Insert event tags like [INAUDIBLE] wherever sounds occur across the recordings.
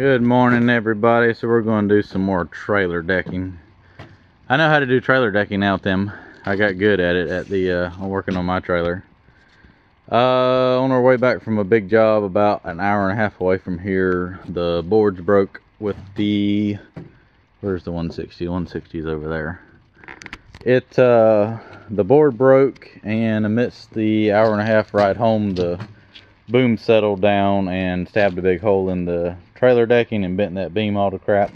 Good morning everybody. So we're going to do some more trailer decking. I know how to do trailer decking out them. I got good at it at the uh I'm working on my trailer. Uh on our way back from a big job about an hour and a half away from here, the boards broke with the where's the 160? 160 is over there. It uh the board broke and amidst the hour and a half ride home the boom settled down and stabbed a big hole in the trailer decking and bent that beam all to crap.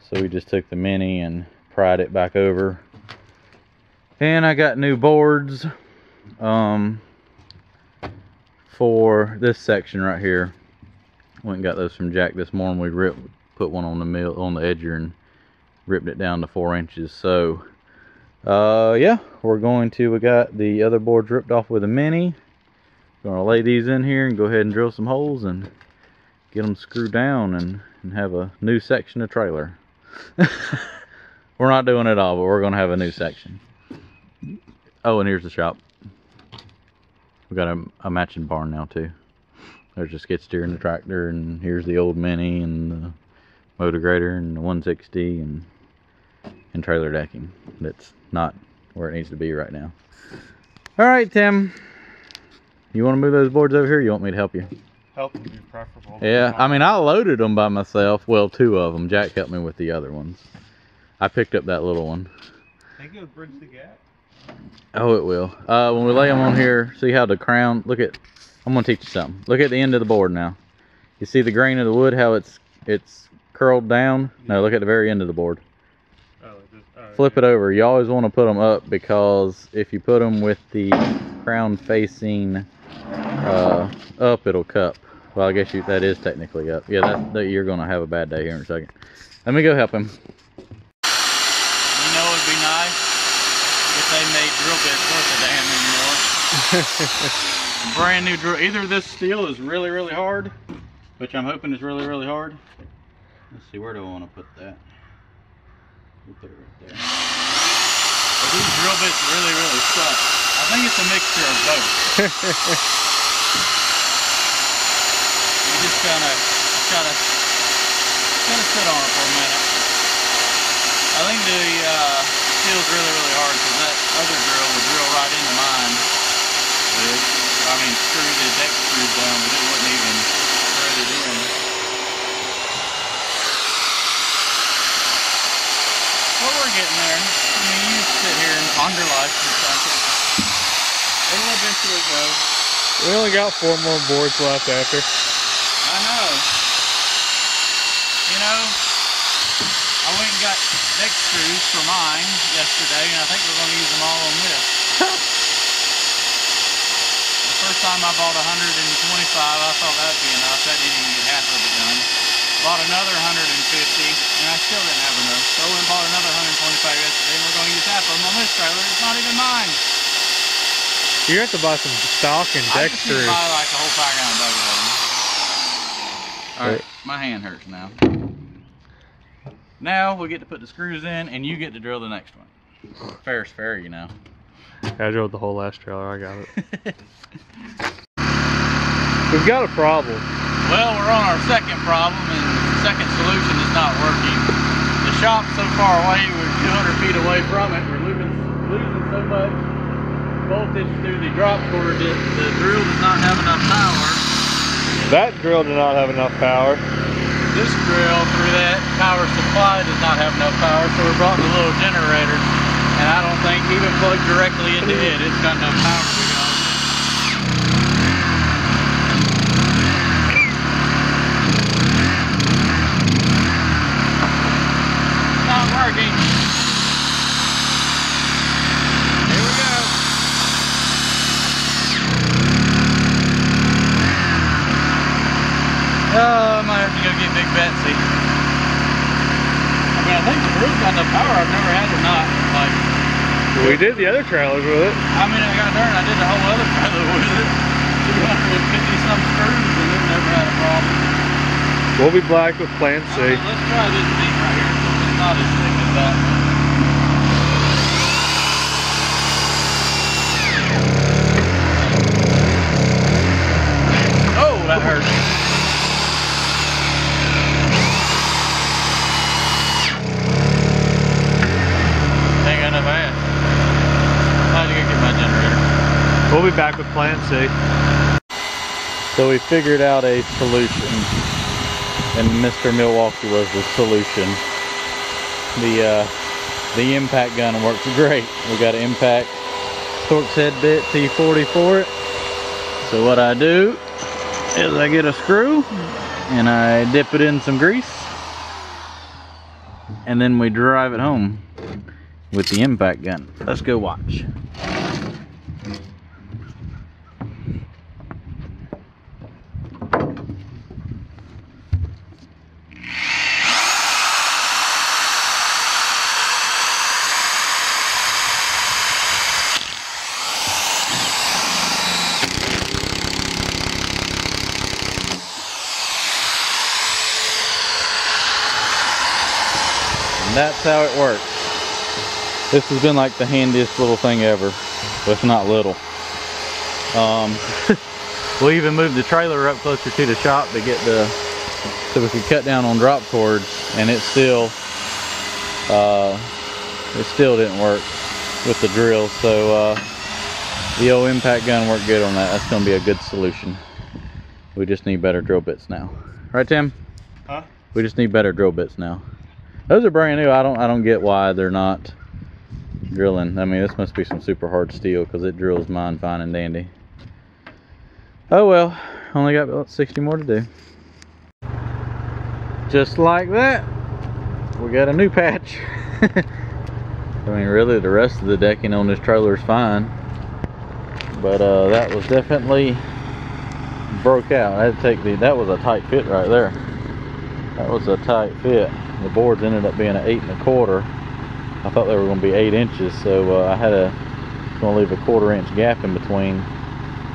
So we just took the mini and pried it back over. And I got new boards um, for this section right here. Went and got those from Jack this morning. We ripped, put one on the mill on the edger and ripped it down to four inches. So uh, yeah, we're going to, we got the other boards ripped off with a mini gonna lay these in here and go ahead and drill some holes and get them screwed down and, and have a new section of trailer. [LAUGHS] We're not doing it all but we're gonna have a new section. Oh and here's the shop. We got a, a matching barn now too. There's a skid steer and the tractor and here's the old mini and the motor grader and the 160 and and trailer decking. That's not where it needs to be right now. All right tim. You want to move those boards over here? you want me to help you? Help would be preferable. Yeah, I mean, I loaded them by myself. Well, two of them. Jack helped me with the other ones. I picked up that little one. Think it'll bridge the gap? Oh, it will. Uh, when we lay them on here, see how the crown, look at, I'm going to teach you something. Look at the end of the board now. You see the grain of the wood, how it's it's curled down? No, look at the very end of the board. Oh, just, oh, Flip yeah. it over. You always want to put them up because if you put them with the crown facing uh, up, it'll cup. Well, I guess you, that is technically up. Yeah, that, that you're going to have a bad day here in a second. Let me go help him. You know it'd be nice if they made drill bits worth a damn anymore. [LAUGHS] Brand new drill. Either this steel is really, really hard, which I'm hoping is really, really hard. Let's see, where do I want to put that? We'll put it right there. But these drill bits really, really suck. I think it's a mixture of both. [LAUGHS] you just gotta, just gotta, gotta sit on it for a minute. I think the uh, steel's really, really hard because that other drill would drill right into mine. But it, I mean, screw the deck screws down, but it wouldn't even thread it in. Well, we're getting there. I mean, you sit here and ponder life for a second. Eventually go. We only got four more boards left after. I know. You know, I went and got deck screws for mine yesterday, and I think we're going to use them all on this. the first time I bought 125, I thought that'd be enough. That didn't even get half of it done. Bought another 150, and I still didn't have enough. So I went and bought another 125 yesterday, and we're going to use half of them on this trailer. It's not even mine. You have to buy some stock and I just need to screws. buy like a whole pack of them. All right, my hand hurts now. Now we get to put the screws in, and you get to drill the next one. Fair's fair, you know. I drilled the whole last trailer. I got it. [LAUGHS] We've got a problem. well, we're on our second problem, and the second solution is not working. The shop's so far away, we're 200 feet away from it. We're losing, losing so much voltage through the drop cord that the drill does not have enough power. That drill did not have enough power. this drill through that power supply does not have enough power, so we brought the little generator, and I don't think even plugged directly into it, it's got enough power to go. Not working. Here we go. Oh, I might have to go get Big Betsy. I mean, I think the drill's got enough power. I've never had it not. Like, We did the other trailers with it. I mean, I got darn, I did the whole other [LAUGHS] trailer with it. 250 some screws and it never had a problem. We'll be black with Plan C. Alright, let's try this beam right here it's not as thick as that. Oh, that hurt. Plant see. So we figured out a solution, and Mr. Milwaukee was the solution. The uh, the impact gun works great. We got an impact Torx head bit T40 for it. So what I do is I get a screw and I dip it in some grease and then we drive it home with the impact gun. Let's go watch. That's how it works. This has been like the handiest little thing ever. But it's not little. Um, [LAUGHS] we even moved the trailer up closer to the shop to get the, so we could cut down on drop cords and it still, uh, it still didn't work with the drill. So uh, the old impact gun worked good on that. That's gonna be a good solution. We just need better drill bits now. Right, Tim? Huh? We just need better drill bits now. Those are brand new. I don't I don't get why they're not drilling. I mean, this must be some super hard steel because it drills mine fine and dandy. Oh well, only got about 60 more to do. Just like that, we got a new patch. [LAUGHS] I mean, really, the rest of the decking on this trailer is fine. But uh, that was definitely broke out. I had to take the, that was a tight fit right there. That was a tight fit. The boards ended up being an eight and a quarter. I thought they were going to be eight inches, so uh, I had a going to leave a quarter inch gap in between,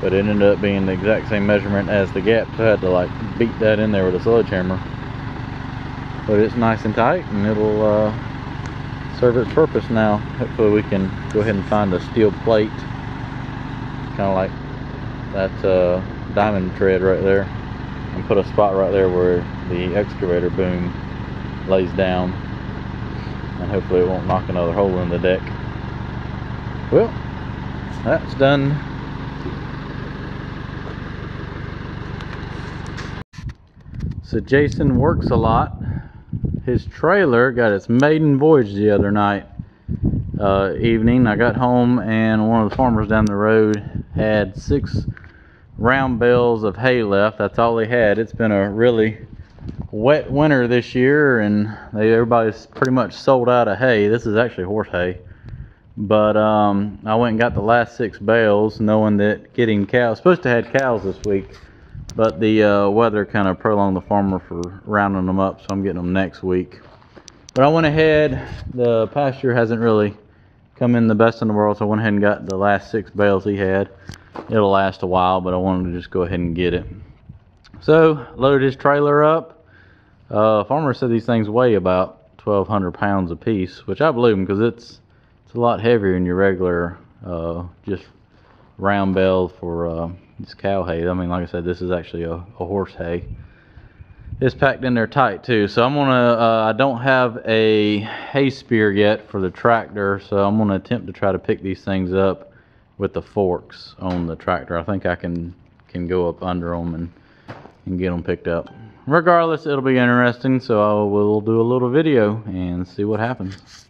but it ended up being the exact same measurement as the gap, so I had to like beat that in there with a sledgehammer. But it's nice and tight, and it'll uh, serve its purpose now. Hopefully, we can go ahead and find a steel plate, kind of like that uh, diamond tread right there, and put a spot right there where the excavator boom lays down and hopefully it won't knock another hole in the deck. Well, that's done. So Jason works a lot. His trailer got its maiden voyage the other night uh, evening. I got home and one of the farmers down the road had six round bales of hay left. That's all they had. It's been a really wet winter this year and they everybody's pretty much sold out of hay. This is actually horse hay. But um, I went and got the last six bales knowing that getting cows supposed to have cows this week but the uh, weather kind of prolonged the farmer for rounding them up so I'm getting them next week. But I went ahead the pasture hasn't really come in the best in the world so I went ahead and got the last six bales he had. It'll last a while but I wanted to just go ahead and get it. So loaded his trailer up uh, farmer said these things weigh about 1,200 pounds a piece, which I believe him because it's it's a lot heavier than your regular uh, just round bale for uh, this cow hay. I mean, like I said, this is actually a, a horse hay. It's packed in there tight too. So I'm gonna. Uh, I don't have a hay spear yet for the tractor, so I'm gonna attempt to try to pick these things up with the forks on the tractor. I think I can can go up under them and and get them picked up regardless, it'll be interesting, so I will do a little video and see what happens.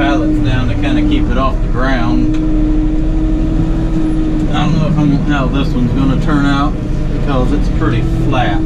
pallets down to kind of keep it off the ground. I don't know if I'm, how this one's going to turn out because it's pretty flat.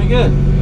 pretty good.